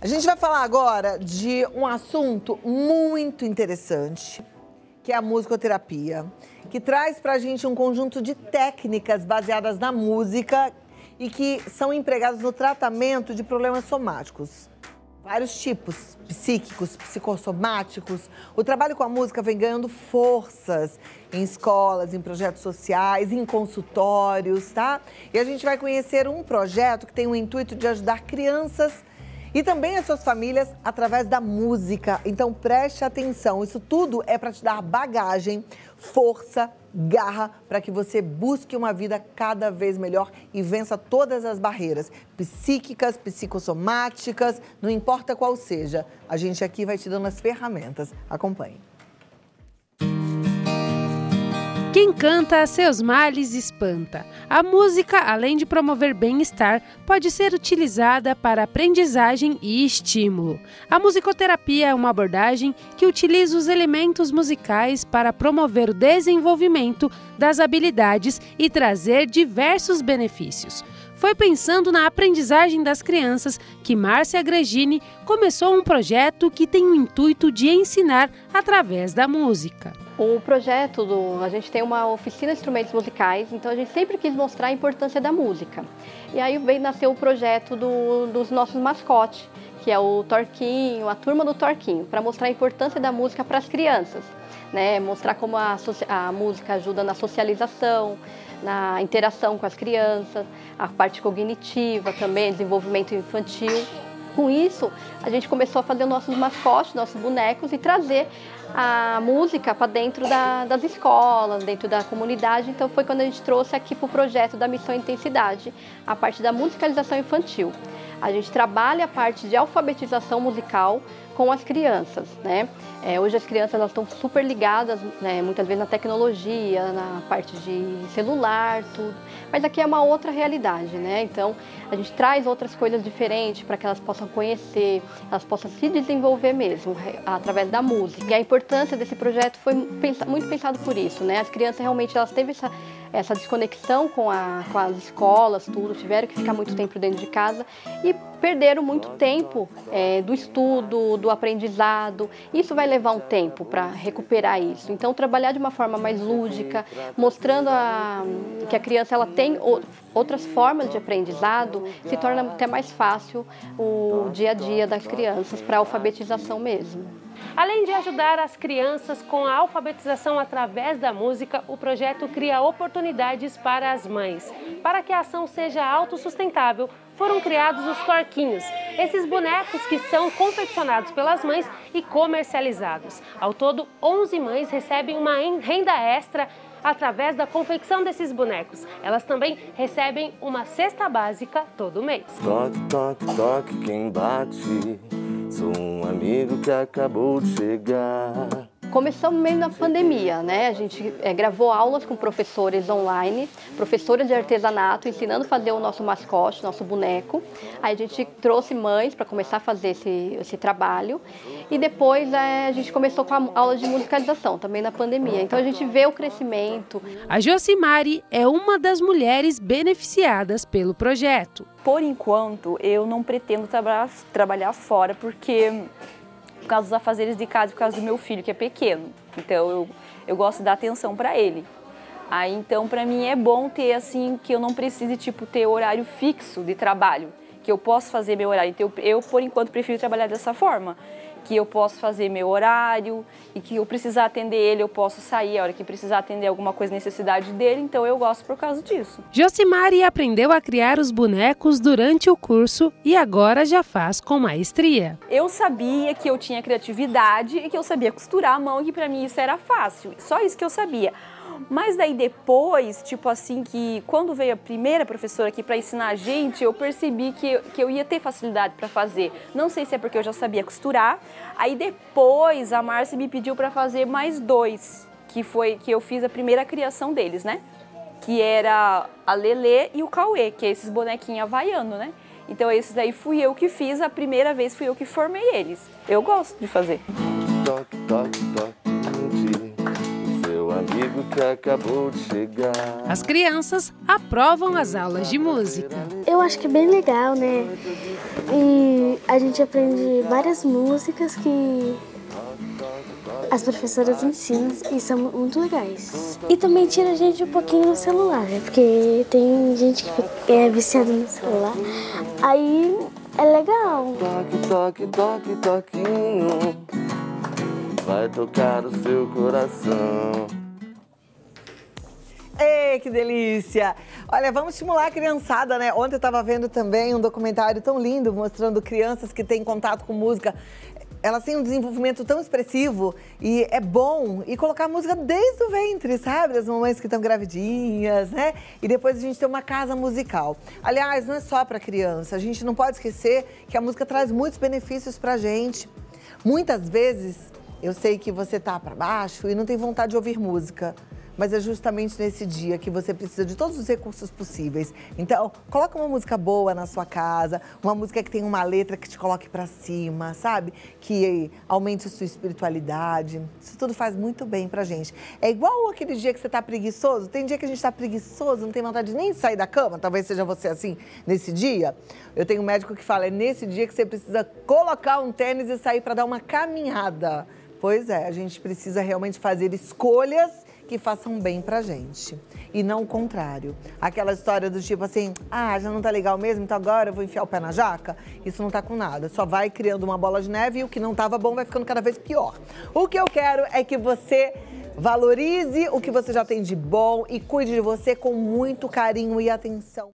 A gente vai falar agora de um assunto muito interessante, que é a musicoterapia, que traz pra gente um conjunto de técnicas baseadas na música e que são empregadas no tratamento de problemas somáticos. Vários tipos, psíquicos, psicossomáticos. O trabalho com a música vem ganhando forças em escolas, em projetos sociais, em consultórios, tá? E a gente vai conhecer um projeto que tem o intuito de ajudar crianças e também as suas famílias através da música. Então preste atenção, isso tudo é para te dar bagagem, força, garra para que você busque uma vida cada vez melhor e vença todas as barreiras psíquicas, psicossomáticas, não importa qual seja. A gente aqui vai te dando as ferramentas. Acompanhe. Quem canta seus males espanta. A música, além de promover bem-estar, pode ser utilizada para aprendizagem e estímulo. A musicoterapia é uma abordagem que utiliza os elementos musicais para promover o desenvolvimento das habilidades e trazer diversos benefícios. Foi pensando na aprendizagem das crianças que Márcia Gregini começou um projeto que tem o intuito de ensinar através da música. O projeto, do, a gente tem uma oficina de instrumentos musicais, então a gente sempre quis mostrar a importância da música. E aí veio nascer o projeto do, dos nossos mascotes, que é o Torquinho, a turma do Torquinho, para mostrar a importância da música para as crianças. Né? Mostrar como a, a música ajuda na socialização, na interação com as crianças, a parte cognitiva também, desenvolvimento infantil. Com isso, a gente começou a fazer nossos mascotes, nossos bonecos e trazer a música para dentro da, das escolas, dentro da comunidade. Então foi quando a gente trouxe aqui para o projeto da Missão Intensidade, a parte da musicalização infantil. A gente trabalha a parte de alfabetização musical com as crianças, né? É, hoje as crianças elas estão super ligadas, né, muitas vezes na tecnologia, na parte de celular, tudo. Mas aqui é uma outra realidade, né? Então a gente traz outras coisas diferentes para que elas possam conhecer, elas possam se desenvolver mesmo através da música. E a importância desse projeto foi muito pensado por isso, né? As crianças realmente elas teve essa essa desconexão com, a, com as escolas, tudo, tiveram que ficar muito tempo dentro de casa e perderam muito tempo é, do estudo, do aprendizado. Isso vai levar um tempo para recuperar isso. Então, trabalhar de uma forma mais lúdica, mostrando a, que a criança ela tem outras formas de aprendizado, se torna até mais fácil o dia a dia das crianças para alfabetização mesmo. Além de ajudar as crianças com a alfabetização através da música, o projeto cria oportunidades para as mães. Para que a ação seja autossustentável, foram criados os torquinhos, esses bonecos que são confeccionados pelas mães e comercializados. Ao todo, 11 mães recebem uma renda extra através da confecção desses bonecos. Elas também recebem uma cesta básica todo mês. Toque, toque, toque, quem bate? Sou um amigo que acabou de chegar. Começamos meio na pandemia, né? A gente é, gravou aulas com professores online, professores de artesanato, ensinando a fazer o nosso mascote, nosso boneco. Aí a gente trouxe mães para começar a fazer esse, esse trabalho. E depois é, a gente começou com a aula de musicalização, também na pandemia. Então a gente vê o crescimento. A Josimari é uma das mulheres beneficiadas pelo projeto. Por enquanto, eu não pretendo trabalhar, trabalhar fora, porque por causa dos afazeres de casa, por causa do meu filho, que é pequeno. Então, eu, eu gosto de dar atenção para ele. Aí, então, para mim é bom ter, assim, que eu não precise, tipo, ter horário fixo de trabalho, que eu posso fazer meu horário. Então, eu, eu por enquanto, prefiro trabalhar dessa forma que eu posso fazer meu horário e que eu precisar atender ele, eu posso sair a hora que precisar atender alguma coisa, necessidade dele, então eu gosto por causa disso. Josimari aprendeu a criar os bonecos durante o curso e agora já faz com maestria. Eu sabia que eu tinha criatividade e que eu sabia costurar a mão e que para mim isso era fácil, só isso que eu sabia. Mas daí depois, tipo assim, que quando veio a primeira professora aqui para ensinar a gente, eu percebi que, que eu ia ter facilidade para fazer. Não sei se é porque eu já sabia costurar. Aí depois a Márcia me pediu para fazer mais dois, que foi que eu fiz a primeira criação deles, né? Que era a Lelê e o Cauê, que é esses bonequinhos havaianos, né? Então esses aí fui eu que fiz, a primeira vez fui eu que formei eles. Eu gosto de fazer. Toque, toque, toque amigo que acabou de chegar. As crianças aprovam as aulas de música. Eu acho que é bem legal, né? E a gente aprende várias músicas que as professoras ensinam e são muito legais. E também tira a gente um pouquinho do celular, né? Porque tem gente que é viciada no celular. Aí é legal. Toque, toque, toque, toquinho. Vai tocar o seu coração. Ei, que delícia! Olha, vamos estimular a criançada, né? Ontem eu estava vendo também um documentário tão lindo mostrando crianças que têm contato com música. Elas têm um desenvolvimento tão expressivo e é bom e colocar música desde o ventre, sabe? As mamães que estão gravidinhas, né? E depois a gente tem uma casa musical. Aliás, não é só para criança, a gente não pode esquecer que a música traz muitos benefícios para gente. Muitas vezes eu sei que você tá para baixo e não tem vontade de ouvir música mas é justamente nesse dia que você precisa de todos os recursos possíveis. Então, coloca uma música boa na sua casa, uma música que tem uma letra que te coloque para cima, sabe? Que aumente a sua espiritualidade. Isso tudo faz muito bem pra gente. É igual aquele dia que você tá preguiçoso. Tem dia que a gente tá preguiçoso, não tem vontade nem de sair da cama. Talvez seja você assim nesse dia. Eu tenho um médico que fala, é nesse dia que você precisa colocar um tênis e sair para dar uma caminhada. Pois é, a gente precisa realmente fazer escolhas que façam bem pra gente. E não o contrário. Aquela história do tipo assim, ah, já não tá legal mesmo, então agora eu vou enfiar o pé na jaca. Isso não tá com nada. Só vai criando uma bola de neve e o que não tava bom vai ficando cada vez pior. O que eu quero é que você valorize o que você já tem de bom e cuide de você com muito carinho e atenção.